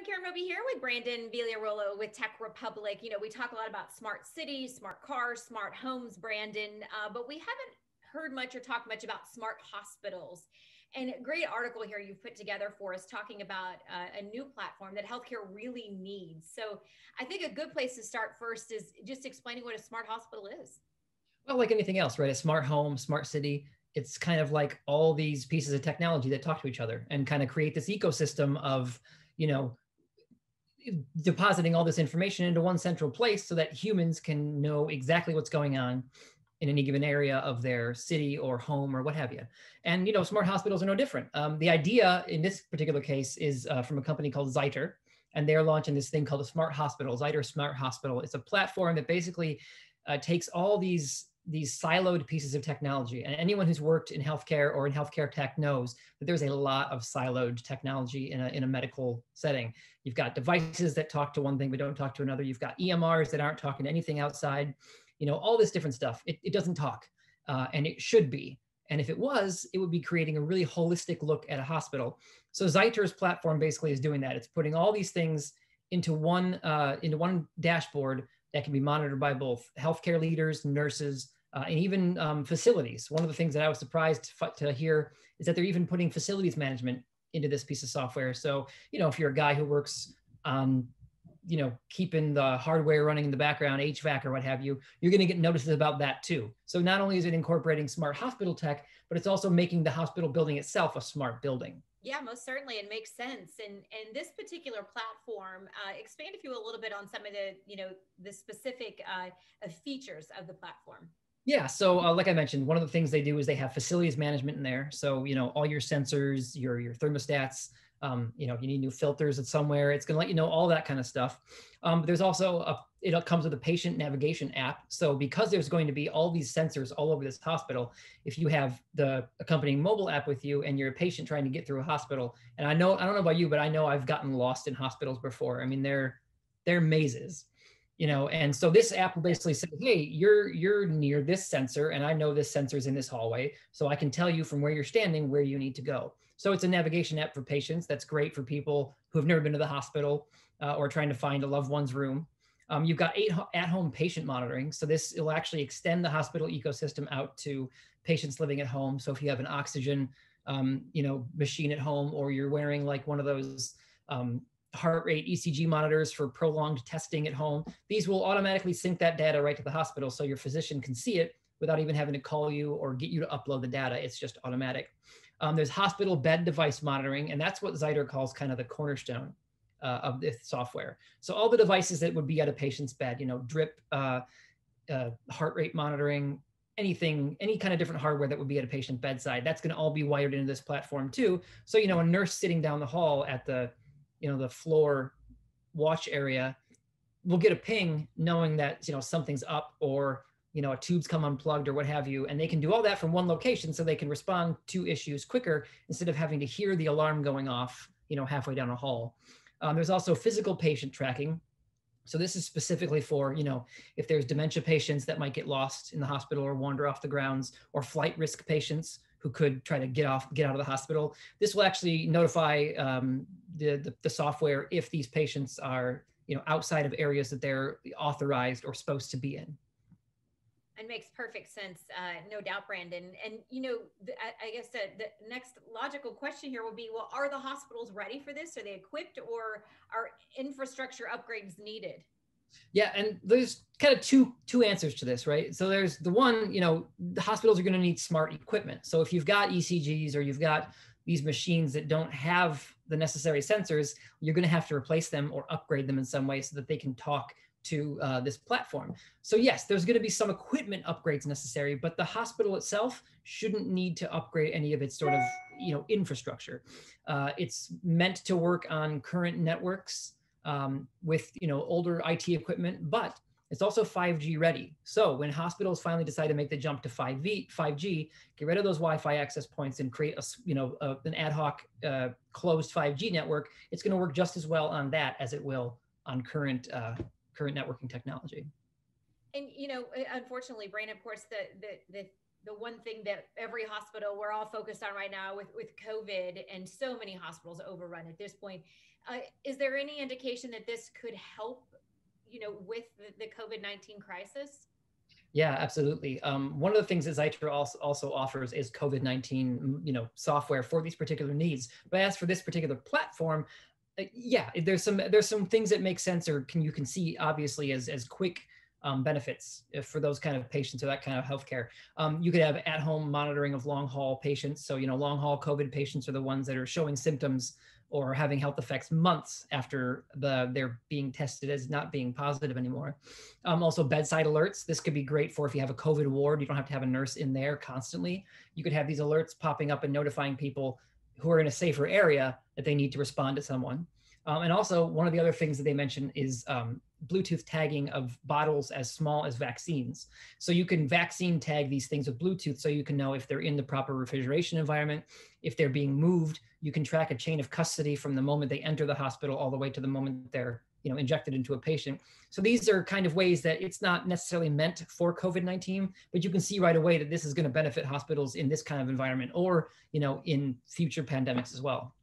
everyone, Karen Roby here with Brandon Vigliarolo with Tech Republic. You know, we talk a lot about smart cities, smart cars, smart homes, Brandon, uh, but we haven't heard much or talked much about smart hospitals. And a great article here you've put together for us talking about uh, a new platform that healthcare really needs. So I think a good place to start first is just explaining what a smart hospital is. Well, like anything else, right? A smart home, smart city, it's kind of like all these pieces of technology that talk to each other and kind of create this ecosystem of you know depositing all this information into one central place so that humans can know exactly what's going on in any given area of their city or home or what have you. And you know, smart hospitals are no different. Um, the idea in this particular case is uh, from a company called Zyter, and they're launching this thing called a Smart Hospital, Zyter Smart Hospital. It's a platform that basically uh, takes all these these siloed pieces of technology. And anyone who's worked in healthcare or in healthcare tech knows that there's a lot of siloed technology in a, in a medical setting. You've got devices that talk to one thing but don't talk to another. You've got EMRs that aren't talking to anything outside. You know, all this different stuff. It, it doesn't talk, uh, and it should be. And if it was, it would be creating a really holistic look at a hospital. So Zyter's platform basically is doing that. It's putting all these things into one uh, into one dashboard that can be monitored by both healthcare leaders, nurses, uh, and even um, facilities. One of the things that I was surprised to hear is that they're even putting facilities management into this piece of software. So, you know, if you're a guy who works on, you know, keeping the hardware running in the background, HVAC or what have you, you're going to get notices about that too. So not only is it incorporating smart hospital tech, but it's also making the hospital building itself a smart building. Yeah, most certainly, it makes sense. And and this particular platform, uh, expand if you a little bit on some of the you know the specific uh, features of the platform. Yeah. So, uh, like I mentioned, one of the things they do is they have facilities management in there. So, you know, all your sensors, your your thermostats. Um, you know, you need new filters at somewhere. It's going to let you know all that kind of stuff. Um, there's also a it comes with a patient navigation app. So because there's going to be all these sensors all over this hospital, if you have the accompanying mobile app with you and you're a patient trying to get through a hospital, and I know I don't know about you, but I know I've gotten lost in hospitals before. I mean, they're they're mazes you know and so this app will basically say hey you're you're near this sensor and i know this sensor is in this hallway so i can tell you from where you're standing where you need to go so it's a navigation app for patients that's great for people who have never been to the hospital uh, or trying to find a loved one's room um, you've got eight at-home patient monitoring so this will actually extend the hospital ecosystem out to patients living at home so if you have an oxygen um, you know machine at home or you're wearing like one of those um, heart rate ECG monitors for prolonged testing at home. These will automatically sync that data right to the hospital so your physician can see it without even having to call you or get you to upload the data. It's just automatic. Um, there's hospital bed device monitoring, and that's what Zyter calls kind of the cornerstone uh, of this software. So all the devices that would be at a patient's bed, you know, drip, uh, uh, heart rate monitoring, anything, any kind of different hardware that would be at a patient bedside, that's going to all be wired into this platform too. So, you know, a nurse sitting down the hall at the you know the floor watch area will get a ping knowing that you know something's up or you know a tube's come unplugged or what have you and they can do all that from one location so they can respond to issues quicker instead of having to hear the alarm going off you know halfway down a hall um, there's also physical patient tracking so this is specifically for you know if there's dementia patients that might get lost in the hospital or wander off the grounds or flight risk patients who could try to get off, get out of the hospital. This will actually notify um, the, the, the software if these patients are, you know, outside of areas that they're authorized or supposed to be in. It makes perfect sense, uh, no doubt, Brandon. And you know, the, I, I, guess the, the next logical question here will be: Well, are the hospitals ready for this? Are they equipped, or are infrastructure upgrades needed? Yeah, and there's kind of two two answers to this, right? So there's the one, you know, the hospitals are going to need smart equipment. So if you've got ECGs or you've got these machines that don't have the necessary sensors, you're going to have to replace them or upgrade them in some way so that they can talk to uh, this platform. So yes, there's going to be some equipment upgrades necessary, but the hospital itself shouldn't need to upgrade any of its sort of you know infrastructure. Uh, it's meant to work on current networks um, with you know older IT equipment, but it's also 5G ready. So when hospitals finally decide to make the jump to 5V, 5G, get rid of those Wi-Fi access points and create a you know a, an ad hoc uh, closed 5G network, it's going to work just as well on that as it will on current uh, current networking technology. And you know, unfortunately, Brain, of course, the the the the one thing that every hospital we're all focused on right now with with COVID and so many hospitals overrun at this point. Uh, is there any indication that this could help, you know, with the, the COVID nineteen crisis? Yeah, absolutely. Um, one of the things that Zytra also, also offers is COVID-19, you know, software for these particular needs. But as for this particular platform, yeah, there's some there's some things that make sense or can you can see obviously as as quick um, benefits for those kind of patients or that kind of healthcare. Um, you could have at-home monitoring of long haul patients. So, you know, long haul COVID patients are the ones that are showing symptoms or having health effects months after the they're being tested as not being positive anymore. Um, also, bedside alerts. This could be great for if you have a COVID ward. You don't have to have a nurse in there constantly. You could have these alerts popping up and notifying people who are in a safer area that they need to respond to someone. Um, and also, one of the other things that they mention is um, Bluetooth tagging of bottles as small as vaccines. So you can vaccine tag these things with Bluetooth so you can know if they're in the proper refrigeration environment, if they're being moved, you can track a chain of custody from the moment they enter the hospital all the way to the moment they're you know injected into a patient so these are kind of ways that it's not necessarily meant for covid-19 but you can see right away that this is going to benefit hospitals in this kind of environment or you know in future pandemics as well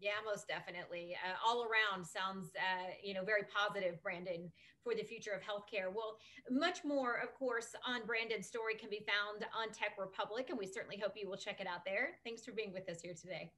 yeah, most definitely. Uh, all around sounds, uh, you know, very positive, Brandon, for the future of healthcare. Well, much more, of course, on Brandon's story can be found on Tech Republic, and we certainly hope you will check it out there. Thanks for being with us here today.